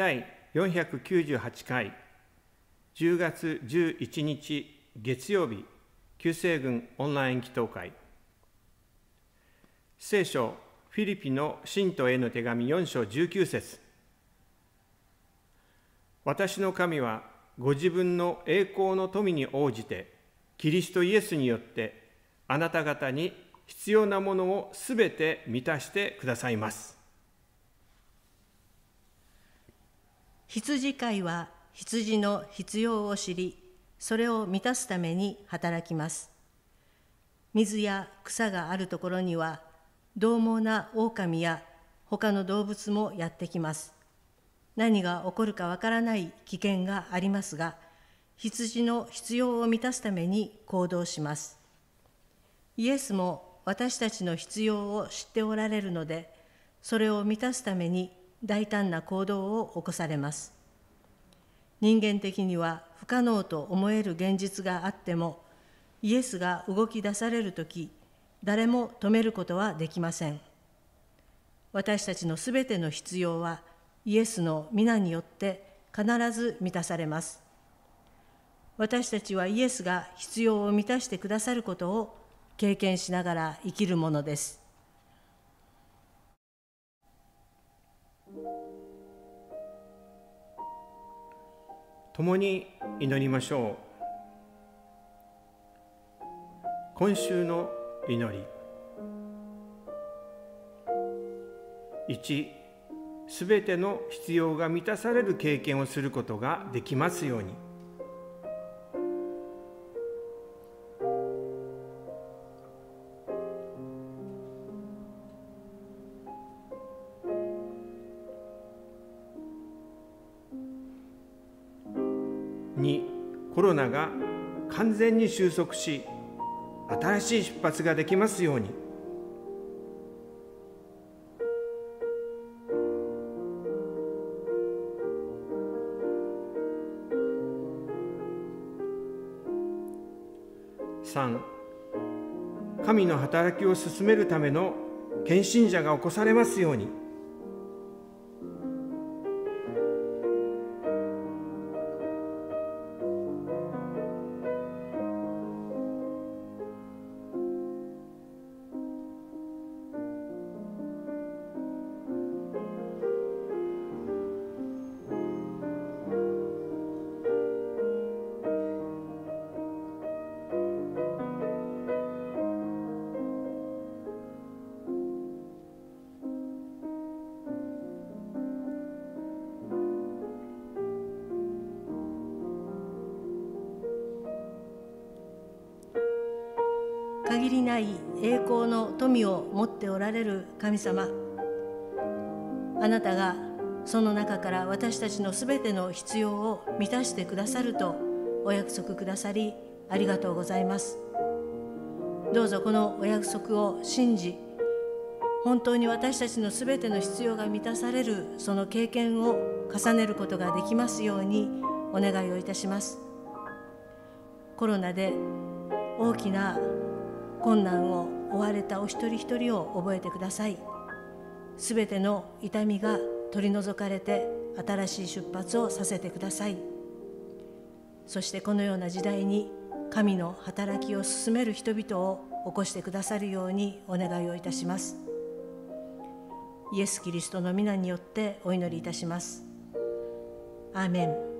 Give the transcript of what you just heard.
第498回10月11日月曜日旧西軍オンライン祈祷会聖書フィリピの信徒への手紙4章19節私の神はご自分の栄光の富に応じてキリストイエスによってあなた方に必要なものをすべて満たしてくださいます。羊飼いは羊の必要を知り、それを満たすために働きます。水や草があるところには、獰猛な狼や他の動物もやってきます。何が起こるかわからない危険がありますが、羊の必要を満たすために行動します。イエスも私たちの必要を知っておられるので、それを満たすために大胆な行動を起こされます。人間的には不可能と思える現実があっても、イエスが動き出されるとき、誰も止めることはできません。私たちのすべての必要は、イエスの皆によって必ず満たされます。私たちはイエスが必要を満たしてくださることを経験しながら生きるものです。共に祈りましょう。今週の祈り。1、すべての必要が満たされる経験をすることができますように。2コロナが完全に収束し新しい出発ができますように。3神の働きを進めるための献身者が起こされますように。限りない栄光の富を持っておられる神様。あなたがその中から私たちのすべての必要を満たしてくださるとお約束くださりありがとうございます。どうぞこのお約束を信じ本当に私たちのすべての必要が満たされるその経験を重ねることができますようにお願いをいたします。コロナで大きな困難を追われたお一人一人を覚えてください。すべての痛みが取り除かれて新しい出発をさせてください。そしてこのような時代に神の働きを進める人々を起こしてくださるようにお願いをいたします。イエス・キリストの皆によってお祈りいたします。アーメン。